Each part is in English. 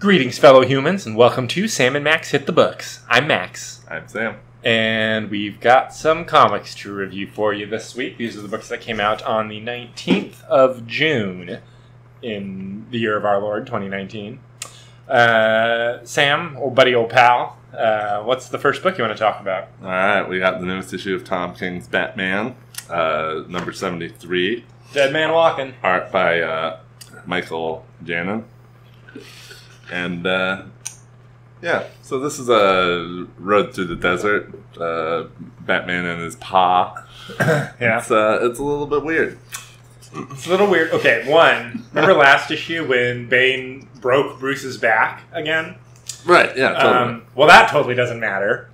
Greetings, fellow humans, and welcome to Sam and Max Hit the Books. I'm Max, I'm Sam. and we've got some comics to review for you this week. These are the books that came out on the 19th of June in the year of our Lord, 2019. Uh, Sam, old buddy, old pal, uh, what's the first book you want to talk about? All right, we got the newest issue of Tom King's Batman, uh, number 73, Dead Man Walking. art by uh, Michael Janin. And uh, yeah, so this is a road through the desert. Uh, Batman and his paw. Yeah. It's, uh, it's a little bit weird. It's a little weird. Okay, one, remember last issue when Bane broke Bruce's back again? Right, yeah, totally. Um, well, that totally doesn't matter.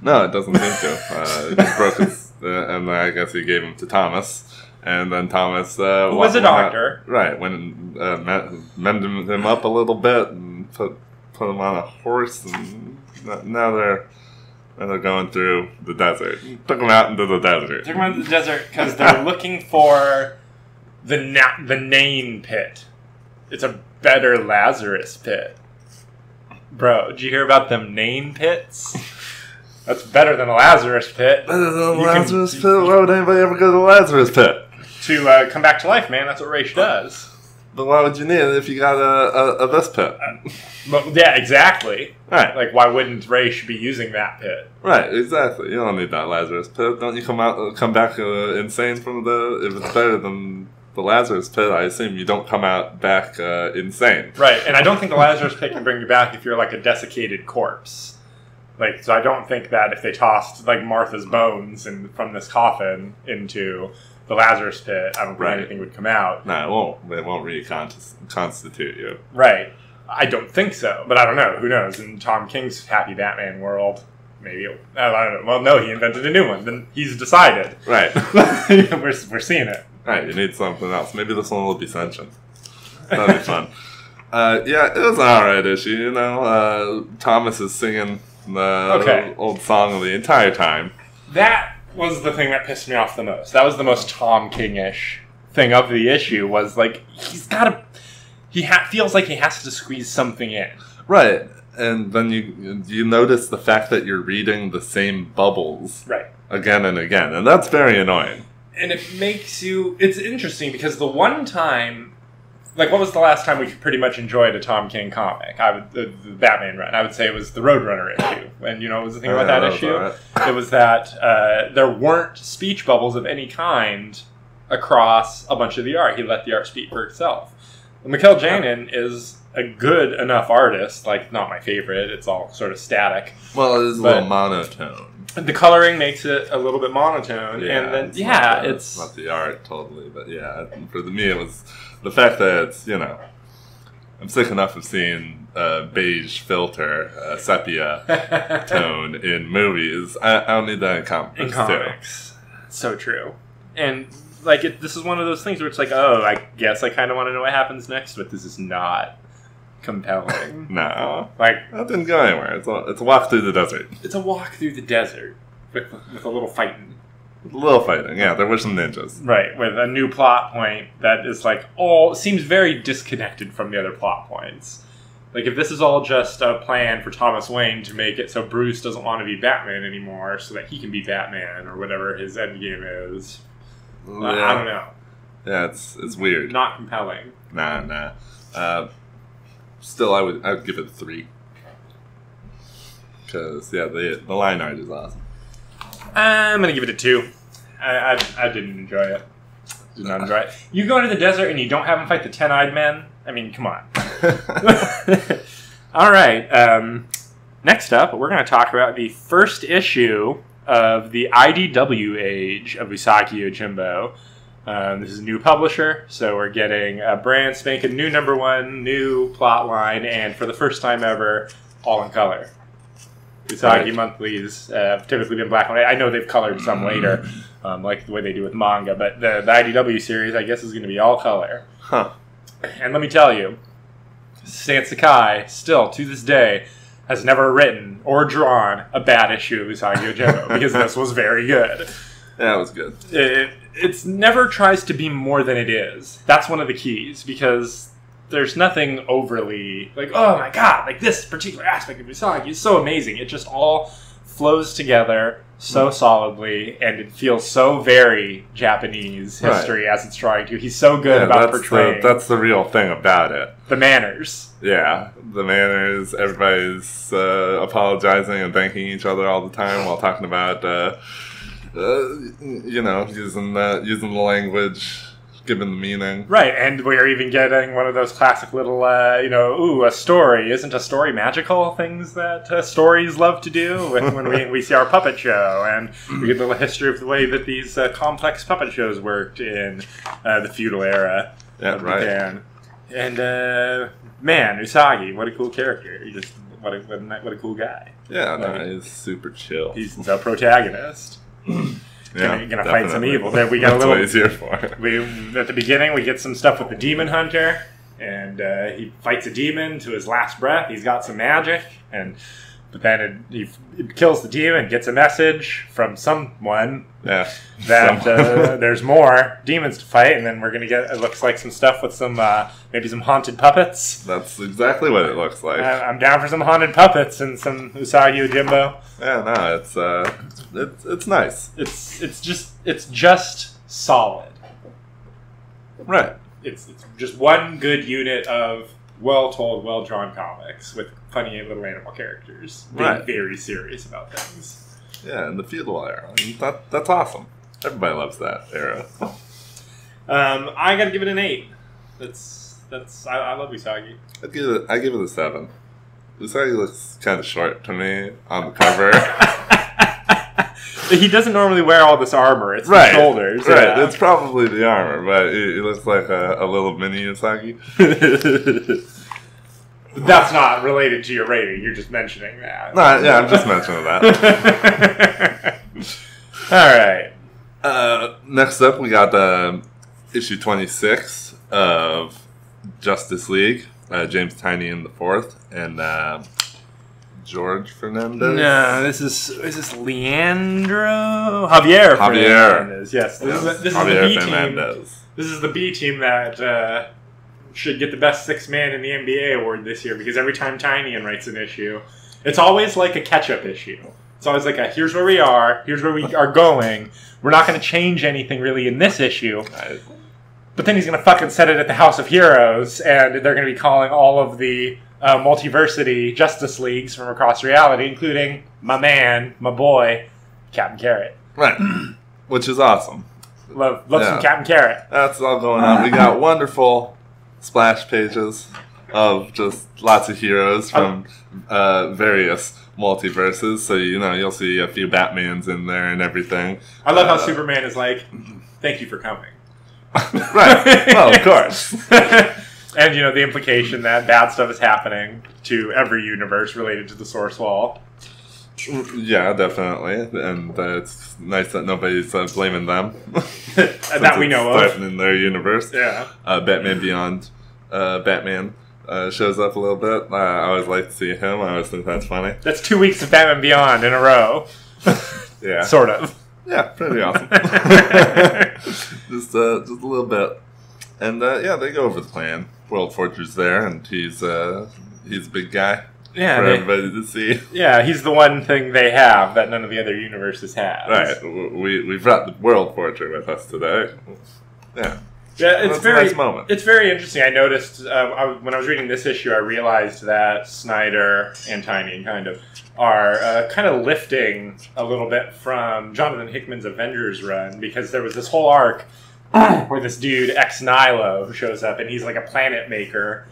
no, it doesn't seem to. Uh, it just broke his, uh, and I guess he gave him to Thomas. And then Thomas uh, Who was a went out- doctor. Right, went and uh, me- mended him up a little bit and put put him on a horse, and now they're now they're going through the desert. Took him out into the desert. Took him out to the desert because they're looking for the na- the Nain pit. It's a better Lazarus pit. Bro, did you hear about them Nain pits? That's better than a Lazarus pit. Better than can- Lazarus Pit. Why would anybody ever go to the Lazarus Pit? To uh, come back to life, man. That's what Ra's does. But why would you need it if you got a, a, a this pit? But, yeah, exactly. Right, Like, why wouldn't Ra's be using that pit? right, exactly. You don't need that Lazarus Pit. Don't you come out, come back uh, insane from the? If it's better than the Lazarus Pit, I assume you don't come out back uh, insane. Right, and I don't think the Lazarus pit can bring you back if you're like a desiccated corpse. Like, so I don't think that if they tossed like Martha's bones and from this coffin into the Lazarus pit, I don't think Right. anything would come out. No, it won't. It won't reconstitute you. Right. I don't think so, but I don't know. Who knows? In Tom King's Happy Batman world, maybe. It, I don't know. Well, no, he invented a new one. Then he's decided. Right. we're, we're seeing it. right, you need something else. Maybe this one will be sentient. That'd be fun. Uh, yeah, it was an alright issue, you know. Uh, Thomas is singing the Okay. old song the entire time. That was the thing that pissed me off the most. That was the most Tom King-ish thing of the issue. Was like he's got to. He ha- feels like he has to squeeze something in. Right. And then you you notice the fact that you're reading the same bubbles Right. again and again, and that's very annoying. And it makes you. It's interesting because the one time. Like, what was the last time we pretty much enjoyed a Tom King comic? I would the, the Batman run. I would say it was the Roadrunner issue. And you know, what was the thing about Yeah, that issue? it was that uh, there weren't speech bubbles of any kind across a bunch of the art. He let the art speak for itself. Mikel Janin is a good enough artist, like not my favorite. It's all sort of static. Well, it's a little monotone. The coloring makes it a little bit monotone, and then it's yeah, not the, it's not the art totally, but yeah, for the, me it was the fact that it's you know I'm sick enough of seeing uh, beige filter, uh, sepia tone in movies. I, I don't need that in comics. in too. comics. So true, and like it, this is one of those things where it's like, oh, I guess I kind of want to know what happens next, but this is not compelling. No, like that didn't go anywhere. It's a, it's a walk through the desert. it's a walk through the desert with with a little fighting. A little fighting. Yeah, there were some ninjas. Right, with a new plot point that is like all seems very disconnected from the other plot points. Like if this is all just a plan for Thomas Wayne to make it so Bruce doesn't want to be Batman anymore, so that he can be Batman or whatever his end game is. I- I don't know. Yeah, it's it's weird. Not compelling. Nah, nah. Uh, still, I would I would give it a three. Because yeah, the the line art is awesome. I'm gonna give it a two. I, I, I didn't enjoy it. Did not enjoy it. You go into the desert and you don't have him fight the ten-eyed men. I mean, come on. All right. Um, next up, we're going to talk about the first issue of the IDW age of Usagi Yojimbo. Um, this is a new publisher, so we're getting a brand spanking new number one, new plot line, and for the first time ever, all in color. Usagi Right. monthlies uh, have typically been black and white. I know they've colored some later, um, like the way they do with manga, but the, the IDW series, I guess, is going to be all color. Huh. And let me tell you, Stan Sakai, still to this day, has never written or drawn a bad issue of Usagi Yojimbo because this was very good. That was good. It, it's never tries to be more than it is. That's one of the keys because there's nothing overly like oh my god like this particular aspect of Usagi is so amazing. It just all flows together so Hmm. solidly, and it feels so very Japanese Right. history as it's trying to. He's so good Yeah, about that's portraying the, that's the real thing about it. the manners. Yeah, the manners. Everybody's uh, apologizing and thanking each other all the time while talking about, uh, uh, you know, using the using the language, giving the meaning. Right, and we're even getting one of those classic little, uh, you know, ooh, a story. Isn't a story magical? Things that uh, stories love to do when, when we, we see our puppet show. And we get a little history of the way that these uh, complex puppet shows worked in uh, the feudal era Yeah, of right. Japan. And, uh, man, Usagi, what a cool character. He just, what a, what a, what a cool guy. Yeah, no, he's super chill. He's the protagonist. yeah, gonna- gonna fight some evil. Then we got a little- what here for. We at the beginning we get some stuff with the demon hunter, and uh, he fights a demon to his last breath. He's got some magic, and but then it, it kills the demon, gets a message from someone Yeah, that uh, there's more demons to fight, and then we're gonna get it looks like some stuff with some uh, maybe some haunted puppets. that's exactly what it looks like. I- I'm down for some haunted puppets and some Usagi Yojimbo. yeah, no, it's uh, it's it's nice. It's it's just it's just solid. Right. it's, it's just one good unit of well told, well drawn comics with funny little animal characters being Right. very serious about things. Yeah, in the feudal era. I mean, that that's awesome. Everybody loves that era. Um, I gotta give it an eight. That's that's I, I love Usagi. I give it. I give it a seven. Usagi looks kind of short to me on the cover. he doesn't normally wear all this armor. It's right, the shoulders. Right, yeah. it's probably the armor, but it, it looks like a, a little mini Usagi. That's not related to your rating. You're just mentioning that. no, yeah, I'm just mentioning that. all right. Uh, next up, we got um issue 26 of Justice League. Uh, James Tynion the fourth, and uh, George Fernandez. No, this is is this Leandro Javier Javier. Fernandez. Yes, this Yes, is the, this Javier is the B team. Fernandez. This is the B team that uh, should get the best six man in the NBA award this year because every time Tynion writes an issue, it's always like a catch up issue. It's always like a here's where we are, here's where we are going. We're not going to change anything really in this issue, but then he's going to fucking set it at the House of Heroes, and they're going to be calling all of the uh, multiversity Justice Leagues from across reality, including my man, my boy, Captain Carrot. right, which is awesome. Love, love some Captain Carrot. That's all going on. We got wonderful splash pages of just lots of heroes from uh, various multiverses. So you know you'll see a few Batmans in there and everything. I love how Uh, Superman is like, "Thank you for coming." right. Well, of course. and you know the implication that bad stuff is happening to every universe related to the source wall. Yeah, definitely. And uh, it's nice that nobody's uh, blaming them. that we know of. In their universe. Yeah. Uh, Batman Beyond. Uh, Batman uh, shows up a little bit. Uh, I always like to see him. I always think that's funny. That's two weeks of Batman Beyond in a row. Yeah. Sort of. Yeah, pretty awesome. just uh, just a little bit, and uh, yeah, they go over the plan. World Forger there, and he's uh, he's a big guy Yeah, for they- everybody to see. yeah, he's the one thing they have that none of the other universes have. Right, we we brought the World Forger with us today. Yeah, Yeah, it's very nice moment. It's very interesting. I noticed uh, I, when I was reading this issue, I realized that Snyder and Tynion kind of are uh, kind of lifting a little bit from Jonathan Hickman's Avengers run because there was this whole arc where this dude ex Nihilo who shows up and he's like a planet maker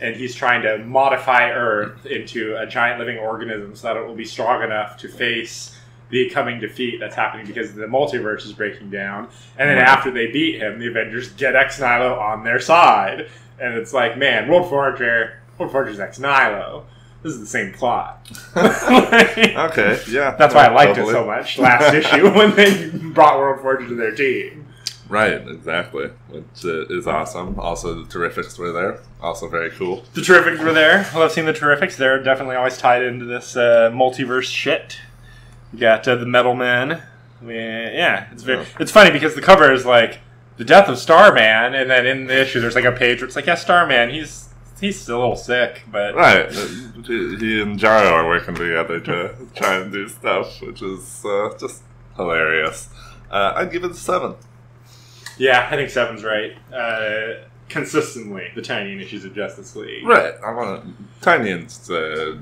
and he's trying to modify Earth into a giant living organism so that it will be strong enough to face the coming defeat that's happening because the multiverse is breaking down. And then Right. after they beat him, the Avengers get Ex Nihilo on their side. And it's like, man, World Forger, World Forger's Ex Nihilo. This is the same plot. okay, yeah. That's why I liked totally. it so much last issue when they brought World Forger to their team. Right, exactly, which uh, is awesome. Also, the Terrifics were there. Also, very cool. The Terrifics were there. I love seeing the Terrifics. They're definitely always tied into this uh, multiverse shit. You got uh, the Metal. We- yeah, it's very. Yeah. It's funny because the cover is like the death of Starman, and then in the issue there's like a page where it's like, yeah, Starman, he's he's still a little sick, but Right. He he and Jarro are working together to try and do stuff, which is uh, just hilarious. Uh, I'd give it a seven. Yeah, I think seven's right. Uh, consistently, the Tynion issues of Justice League. Right. I want to. Tynion uh,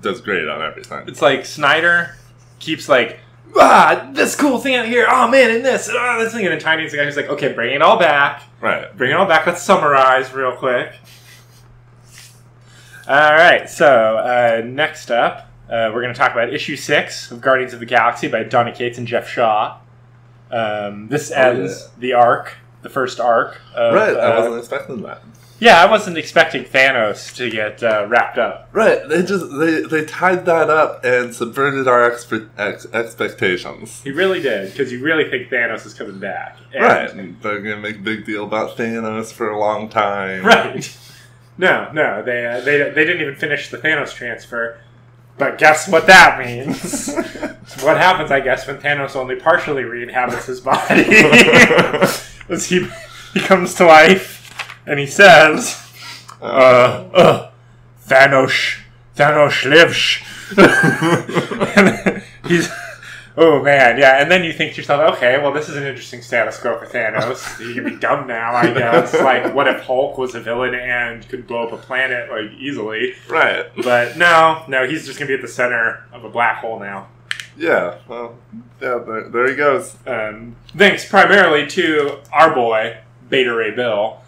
does great on everything. It's like Snyder keeps like. Ah, this cool thing out here. Oh man, and this, ah, this thing, and then Tynion's the guy who's like, okay, bring it all back. Right. Bring it all back. Let's summarize real quick. All right. So uh, next up, uh, we're going to talk about issue six of Guardians of the Galaxy by Donny Cates and Geoff Shaw. Um, this ends yeah. the arc, the first arc. Of, Right. I uh, wasn't expecting that. yeah, I wasn't expecting Thanos to get uh, wrapped up. Right. They just they they tied that up and subverted our expe- ex- expectations. He really did because you really think Thanos is coming back. And- Right. And they're gonna make a big deal about Thanos for a long time. Right. No, no, they uh, they they didn't even finish the Thanos transfer. But guess what that means? What happens, I guess, when Thanos only partially re-inhabits his body. As he he comes to life and he says, uh, uh, Thanos, Thanos lives. and he's, oh man, yeah. And then you think to yourself, okay, well, this is an interesting status quo for Thanos. He can be dumb now, I guess. like, what if Hulk was a villain and could blow up a planet like easily? Right. But no, no, he's just gonna be at the center of a black hole now. Yeah. Well. Yeah. There, there he goes. Um, thanks primarily to our boy Beta Ray Bill,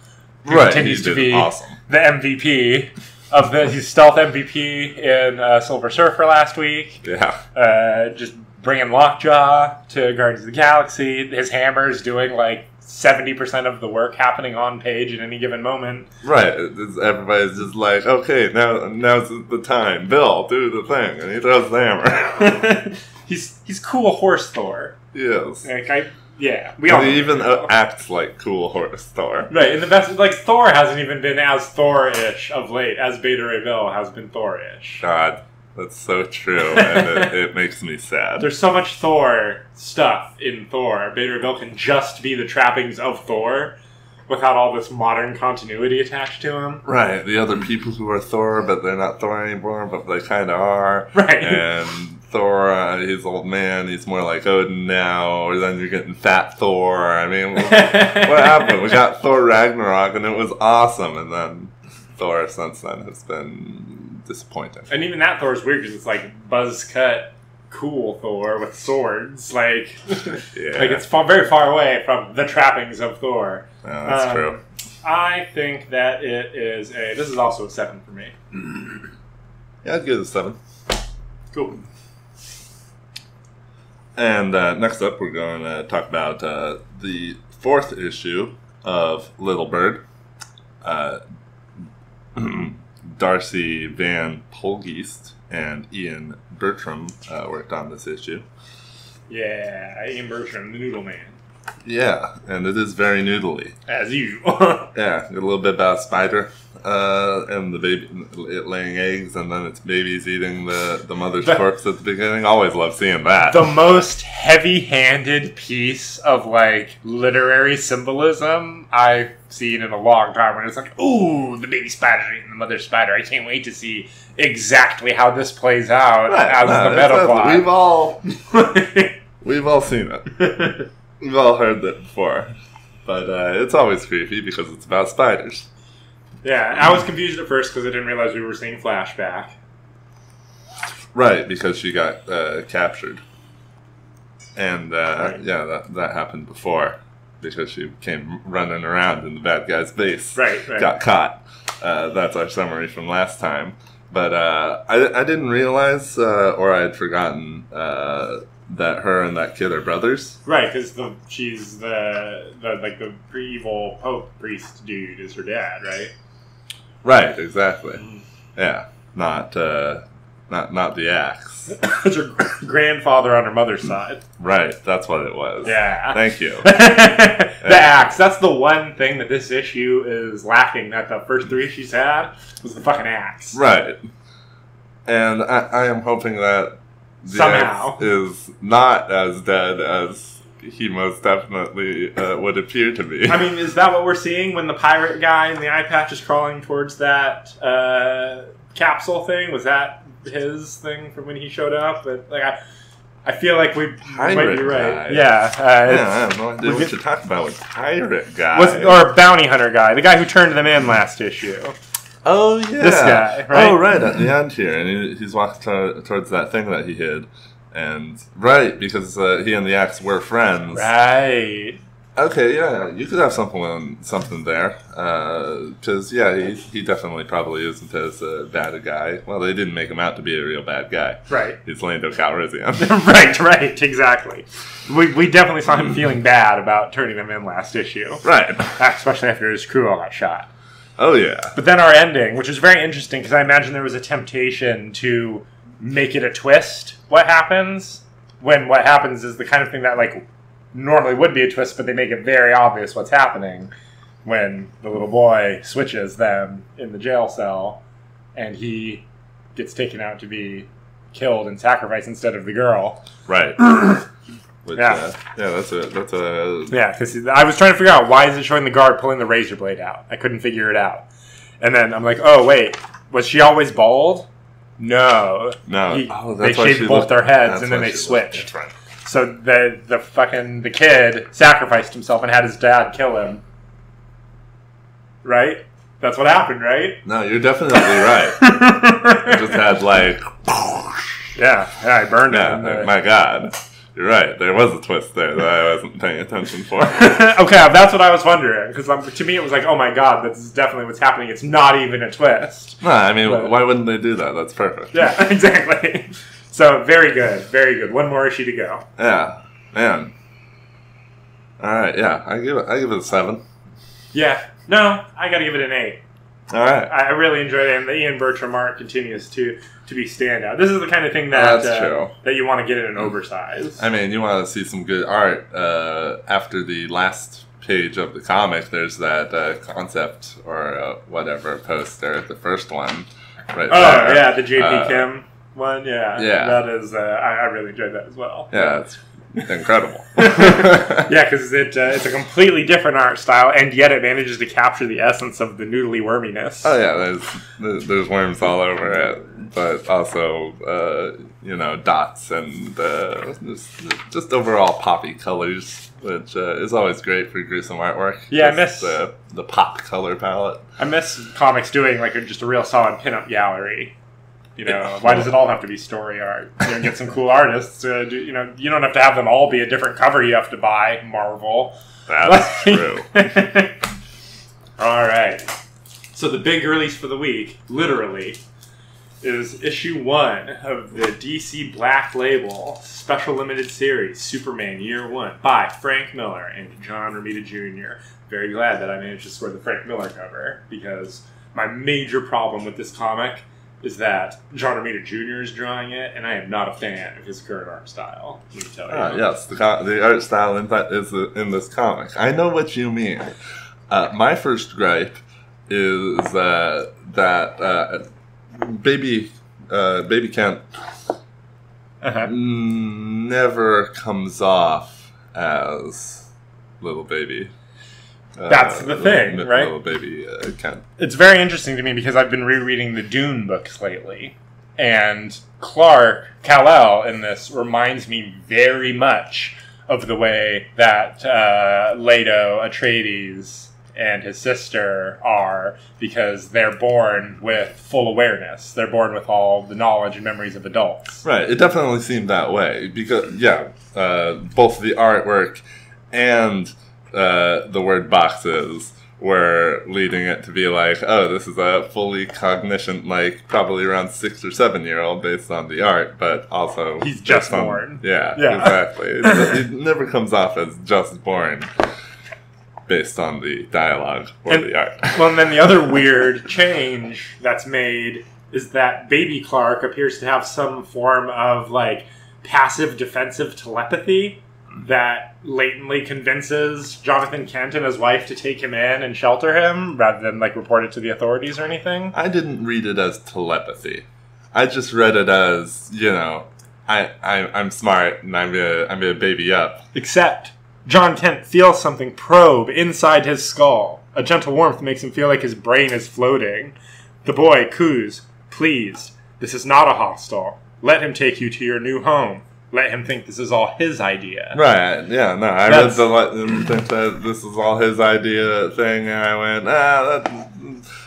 who Right. continues to be awesome. the MVP of the he's stealth MVP in uh, Silver Surfer last week. Yeah. Uh, just bringing Lockjaw to Guardians of the Galaxy. His hammer's doing like seventy percent of the work happening on page at any given moment. Right. It's, everybody's just like, okay, now now's the time. Bill, do the thing, and he throws the hammer. he's he's cool horse Thor. yes. Like I yeah we all he even uh, acts like cool horse Thor. Right, and the best like Thor hasn't even been as Thor-ish of late as Beta Ray Bill has been Thor-ish. God, that's so true, and it, it makes me sad. There's so much Thor stuff in Thor. Bill can just be the trappings of Thor without all this modern continuity attached to him. Right, the other people who are Thor, but they're not Thor anymore, but they kind of are. Right. And Thor, uh, he's old man. He's more like Odin now. Or then you're getting Fat Thor. I mean, what happened? We got Thor Ragnarok, and it was awesome. And then Thor since then has been disappointing. And even that Thor is weird because it's like buzz cut, cool Thor with swords. Like, Yeah, like it's far, very far away from the trappings of Thor. Yeah, that's Um, true. I think that it is a. This is also a seven for me. Yeah, I'd give it a seven. Cool. And uh, next up, we're going to talk about uh, the fourth issue of Little Bird. Uh, Darcy Van Poelgeest and Ian Bertram uh, worked on this issue. Yeah, Ian Bertram, the Noodle Man, Yeah, and it is very noodly. as usual. Yeah, a little bit about spider uh, and the baby it laying eggs, and then its babies eating the, the mother's The- corpse at the beginning. Always love seeing that. the most heavy-handed piece of like literary symbolism I've seen in a long time. When it's like, ooh, the baby spider eating the mother spider. I can't wait to see exactly how this plays out Right, as no, the meta it's- We've all we've all seen it. We've all heard that before. But uh, it's always creepy because it's about spiders. Yeah, I was confused at first because I didn't realize we were seeing flashback. Right, because she got uh, captured. And uh, Right. yeah, that, that happened before because she came running around in the bad guy's base. Right, right. Got caught. Uh, that's our summary from last time. But uh, I, I didn't realize, uh, or I had forgotten, uh, that her and that kid are brothers. Right, because the she's the the like the pre-evil pope priest dude is her dad, right? Right, exactly. Yeah, not uh, not not the axe. It's her grandfather on her mother's side. Right, that's what it was. Yeah. Thank you. the axe. That's the one thing that this issue is lacking that the first three issues had was the fucking axe. Right, and I, I am hoping that the Somehow. axe is not as dead as he most definitely uh, would appear to be. I mean, is that what we're seeing when the pirate guy in the eye patch is crawling towards that uh, capsule thing? Was that his thing from when he showed up? But like, I, I feel like we might be right. guy. Yeah, uh, yeah, I it's- have no idea we what get- you're talking about with pirate guy. was or bounty hunter guy, the guy who turned them in last issue. oh yeah, This guy, right? Oh right, at the end here, and he, he's walking to, towards that thing that he hid, and right because uh, he and the axe were friends. Right. Okay, yeah, you could have something something there, because yeah, he, he definitely probably isn't as uh, bad a guy. Well, they didn't make him out to be a real bad guy. Right. He's Lando Calrissian. right, right, exactly. We, we definitely saw him feeling bad about turning them in last issue, right. especially after his crew all got shot. Oh yeah. But then our ending, which is very interesting because I imagine there was a temptation to make it a twist. What happens when what happens is the kind of thing that like normally would be a twist, but they make it very obvious what's happening when the little boy switches them in the jail cell and he gets taken out to be killed and sacrificed instead of the girl. Right. Which, Yeah. uh, yeah, that's a that's a Yeah, because I was trying to figure out why is it showing the guard pulling the razor blade out. I couldn't figure it out, and then I'm like, oh wait, was she always bald? No. no. He- oh, they shaved both looked- their heads and then they switched. different. So the the fucking the kid sacrificed himself and had his dad kill him. Right? That's what happened, right? No, you're definitely right. I just had like, yeah, yeah, I burned yeah, him. my God, you're right. There was a twist there that I wasn't paying attention for. okay, that's what I was wondering because um, to me it was like, oh my god, that's definitely what's happening. It's not even a twist. no, I mean, But- why wouldn't they do that? That's perfect. Yeah, exactly. So very good, very good. One more issue to go. Yeah, man. All right, yeah, I give it. I give it a seven. Yeah, no, I got to give it an eight. All right. I really enjoyed it, and the Ian Bertram art continues to to be standout. This is the kind of thing that uh, that you want to get in an oversize. I mean, you want to see some good art uh, after the last page of the comic. There's that uh, concept or uh, whatever poster, the first one, right oh there. yeah, the JP Uh, Kim one. Yeah, yeah. that is. Uh, I, I really enjoyed that as well. Yeah, it's incredible. yeah, because it, uh, it's a completely different art style, and yet it manages to capture the essence of the noodly worminess. Oh yeah, there's there's- there's worms all over it, but also uh, you know dots and uh, just, just overall poppy colors, which uh, is always great for gruesome artwork. Yeah, I miss- the the pop color palette. I miss comics doing like just a real solid pinup gallery. You know, why does it all have to be story art? You know, get some cool artists. To do, you know, you don't have to have them all be a different cover you have to buy. Marvel. That's true. all right. So the big release for the week, literally, is issue one of the DC Black Label Special Limited Series Superman Year One by Frank Miller and John Romita Jr. Very glad that I managed to score the Frank Miller cover because my major problem with this comic is that John Romita Jr. is drawing it, and I am not a fan of his current art style. Let me tell you. Ah, yes, the, co- the art style in that is uh, in this comic. I know what you mean. Uh, my first gripe is uh, that uh, baby uh, baby Kent Uh-huh. never comes off as little baby. Uh, That's the thing, li- right? Little baby uh, Kent. it's very interesting to me because I've been rereading the Dune books lately, and Clark Kal-El in this reminds me very much of the way that uh, Leto Atreides and his sister are because they're born with full awareness. They're born with all the knowledge and memories of adults. Right, it definitely seemed that way because yeah, uh, both the artwork and uh, the word boxes were leading it to be like, oh, this is a fully cognition, like probably around six or seven year old based on the art, but also He's just on- born. Yeah, Yeah. exactly. it, it never comes off as just born based on the dialogue or And- the art. Well, and then the other weird change that's made is that Baby Clark appears to have some form of like passive defensive telepathy that latently convinces Jonathan Kent and his wife to take him in and shelter him rather than like report it to the authorities or anything. I didn't read it as telepathy. I just read it as, you know, I, I I'm smart and I'm gonna I'm gonna baby up. Except John Kent feels something probe inside his skull. A gentle warmth makes him feel like his brain is floating. The boy coos, pleased. This is not a hostel. Let him take you to your new home. Let him think this is all his idea. Right? Yeah. No, I That's- read the let him think that this is all his idea thing, and I went ah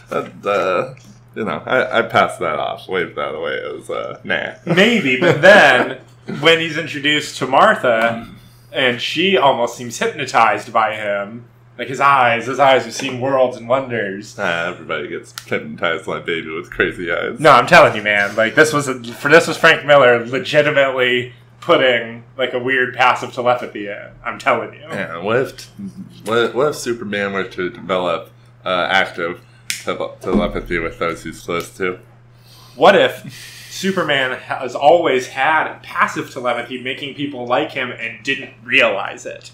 that that uh, you know I, I passed that off, waved that away as uh, nah. Maybe, but then when he's introduced to Martha, and she almost seems hypnotized by him, like his eyes, his eyes have seen worlds and wonders. Ah, everybody gets hypnotized like baby with crazy eyes. No, I'm telling you, man. Like this was a, for this was Frank Miller legitimately putting like a weird passive telepathy in. I'm telling you. Yeah, what if what, what if Superman were to develop uh, active tele- telepathy with those he's close to? What if Superman has always had passive telepathy, making people like him, and didn't realize it?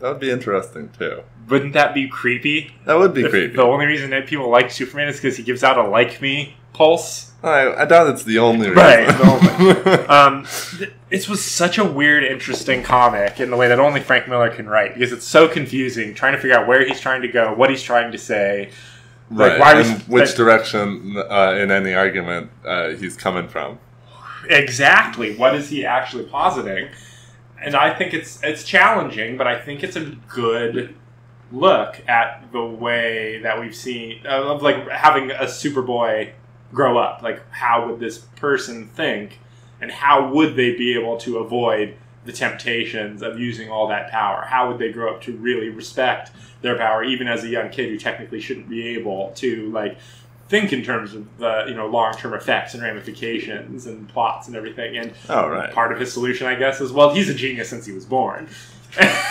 That would be interesting too. Wouldn't that be creepy? That would be If creepy. The only reason that people like Superman is because he gives out a like me pulse. I, I doubt it's the only reason. Right, the Um, th- it was such a weird, interesting comic in the way that only Frank Miller can write because it's so confusing trying to figure out where he's trying to go, what he's trying to say. Like, right. why and was- which like- direction uh, in any argument uh, he's coming from? Exactly, what is he actually positing? And I think it's it's challenging, but I think it's a good look at the way that we've seen of like having a Superboy grow up. Like, how would this person think, and how would they be able to avoid the temptations of using all that power? How would they grow up to really respect their power, even as a young kid who technically shouldn't be able to like think in terms of the you know long term effects and ramifications and plots and everything? And Oh, right. part of his solution, I guess, is well, he's a genius since he was born.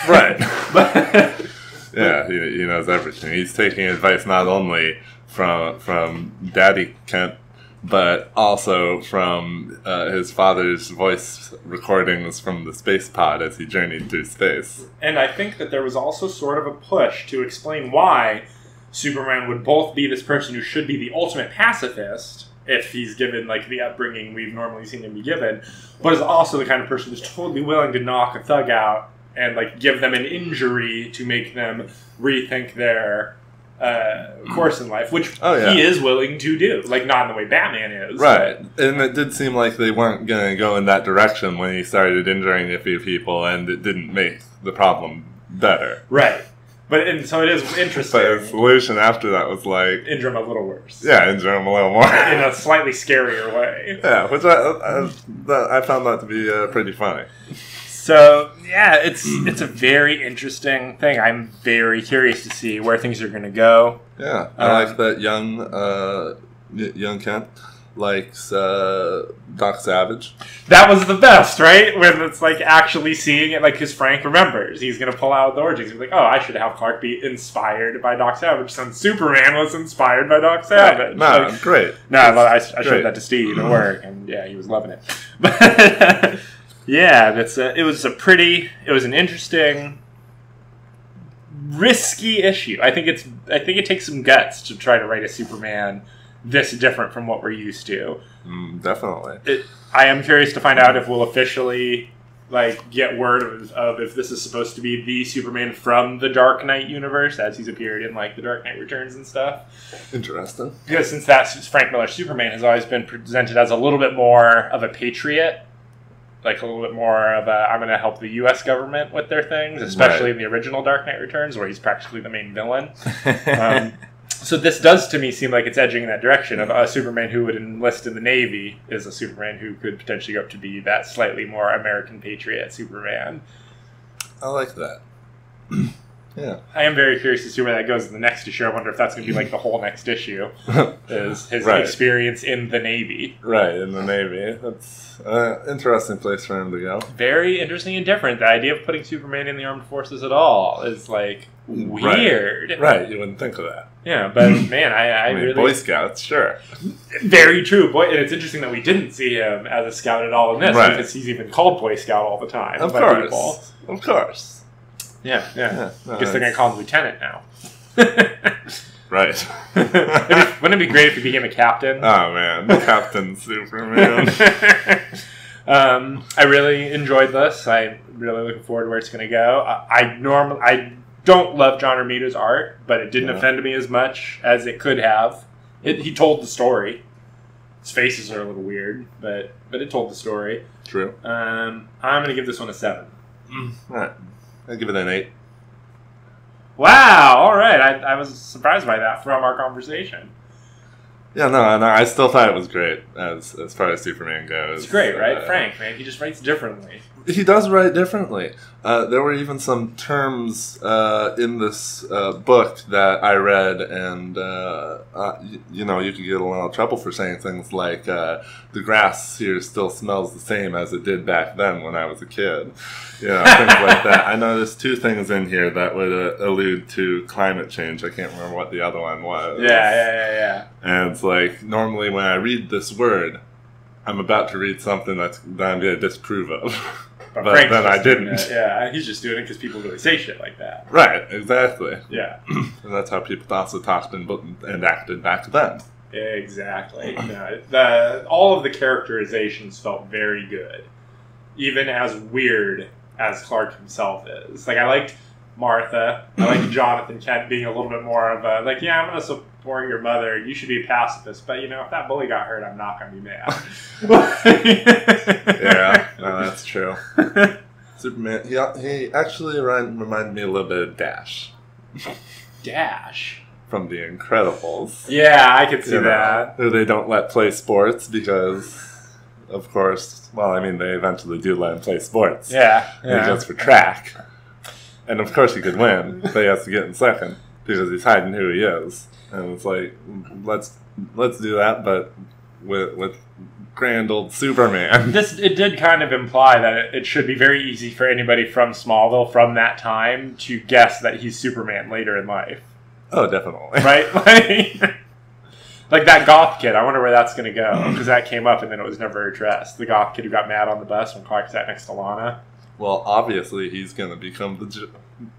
Right. but Yeah, he, he knows everything. He's taking advice not only from from Daddy Kent, but also from uh, his father's voice recordings from the space pod as he journeyed through space. And I think that there was also sort of a push to explain why Superman would both be this person who should be the ultimate pacifist if he's given like the upbringing we've normally seen him be given, but is also the kind of person who's totally willing to knock a thug out and like give them an injury to make them rethink their uh, course in life, which Oh, yeah. he is willing to do. Like not in the way Batman is, Right, and it did seem like they weren't going to go in that direction when he started injuring a few people, and it didn't make the problem better. Right. But and so it is But interesting. his solution after that was like, injure him a little worse. yeah, injure him a little more. In a slightly scarier way. yeah, which I, I, I found that to be uh, pretty funny. So yeah, it's it's a very interesting thing. I'm very curious to see where things are going to go. Yeah, I Um, like that young uh, young Kent likes uh, Doc Savage. That was the best, right? When it's like actually seeing it, like because Frank remembers he's going to pull out the origins. He's like, oh, I should have Clark be inspired by Doc Savage, since Superman was inspired by Doc Savage. No, Like, great. No, I, I showed Great. that to Steve at work, and yeah, he was loving it. But yeah, that's a, it was a pretty, it was an interesting, risky issue. I think it's, I think it takes some guts to try to write a Superman this different from what we're used to. Mm, definitely. It, I am curious to find out if we'll officially like get word of, of if this is supposed to be the Superman from the Dark Knight universe as he's appeared in like the Dark Knight Returns and stuff Interesting. because since that's Frank Miller Superman has always been presented as a little bit more of a patriot, like a little bit more of a I'm going to help the U.S. government with their things, especially in the original Dark Knight Returns where he's practically the main villain. Um, so this does to me seem like it's edging in that direction of a Superman who would enlist in the Navy is a Superman who could potentially go up to be that slightly more American patriot Superman. I like that. yeah. I am very curious to see where that goes in the next issue. I wonder if that's going to be like the whole next issue is his Right. experience in the Navy. right, in the Navy. That's an interesting place for him to go. very interesting and different. The idea of putting Superman in the armed forces at all is like weird. Right, you wouldn't think of that. Yeah, but man, I, I, I mean, really Boy Scouts, sure. very true. Boy, and it's interesting that we didn't see him as a scout at all in this Right. because he's even called Boy Scout all the time Of by course. people. Of course. Yeah, yeah. Yeah, no, Guess they're gonna call him lieutenant now. Right. Wouldn't it be great if he became a captain? oh man, Captain Superman. Um, I really enjoyed this. I'm really looking forward to where it's going to go. I, I normally I don't love John Romita's art, but it didn't Yeah. offend me as much as it could have. It, he told the story. His faces are a little weird, but but it told the story. True. Um, I'm going to give this one a seven. All right. I'll give it an eight. Wow! All right, I, I was surprised by that from our conversation. Yeah, no, no, I still thought it was great as as far as Superman goes. It's great, right? Uh, Frank, man, he just writes differently. He does write differently. Uh, there were even some terms uh, in this uh, book that I read, and uh, uh, you, you know, you could get a lot of trouble for saying things like uh, "the grass here still smells the same as it did back then when I was a kid." You know, things like that. I noticed two things in here that would uh, allude to climate change. I can't remember what the other one was. Yeah, yeah, yeah, yeah. And it's like normally when I read this word, I'm about to read something that's that I'm going to disprove of. But Frank's then I didn't. Yeah, he's just doing it because people really say shit like that. right, exactly. Yeah, And that's how people also talked and, and acted back then. exactly. No, the all of the characterizations felt very good, even as weird as Clark himself is. Like I liked Martha. I liked Jonathan Kent being a little bit more of a like, yeah, I'm going to support your mother. You should be a pacifist, but you know, if that bully got hurt, I'm not going to be mad. Yeah, no, that's true. Superman, he, he actually remind, reminded me a little bit of Dash Dash. from The Incredibles. Yeah, I could see You that. Who they don't let play sports because, of course, well, I mean, they eventually do let him play sports. Yeah, He yeah. goes for track. And of course he could win, but he has to get in second because he's hiding who he is. And it's like, let's let's do that, but with with grand old Superman. This it did kind of imply that it, it should be very easy for anybody from Smallville from that time to guess that he's Superman later in life, Oh, definitely. right? like, like that goth kid. I wonder where that's going to go because that came up and then it was never addressed. The goth kid who got mad on the bus when Clark sat next to Lana. Well, obviously he's gonna become the. Jo-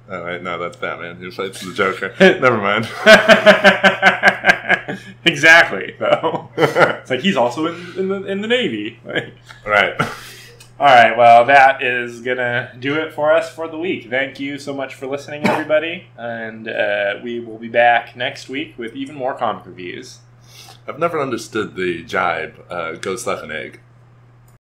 oh, wait, no, that's Batman who fights the Joker. Never mind. exactly, though. It's like he's also in, in the in the Navy. Like, right. All right, well, that is going to do it for us for the week. Thank you so much for listening, everybody. And uh, we will be back next week with even more comic reviews. I've never understood the jibe. Uh, go suck an egg.